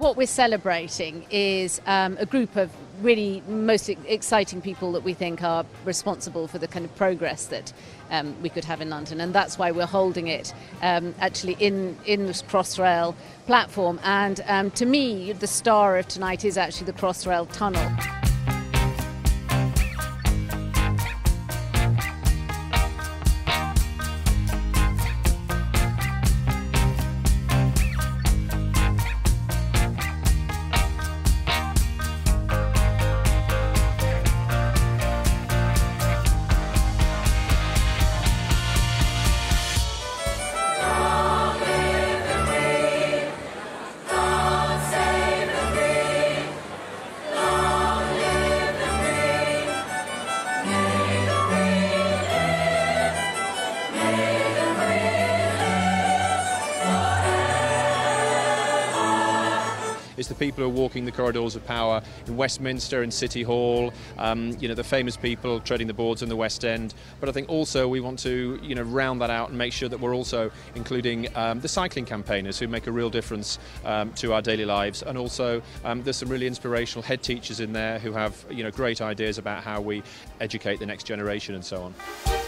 What we're celebrating is um, a group of really most exciting people that we think are responsible for the kind of progress that um, we could have in London, and that's why we're holding it um, actually in in this Crossrail platform. And um, to me, the star of tonight is actually the Crossrail tunnel. It's the people who are walking the corridors of power in Westminster and City Hall, um, you know, the famous people treading the boards in the West End. But I think also we want to, you know, round that out and make sure that we're also including um, the cycling campaigners who make a real difference um, to our daily lives. And also um, there's some really inspirational head teachers in there who have, you know, great ideas about how we educate the next generation and so on.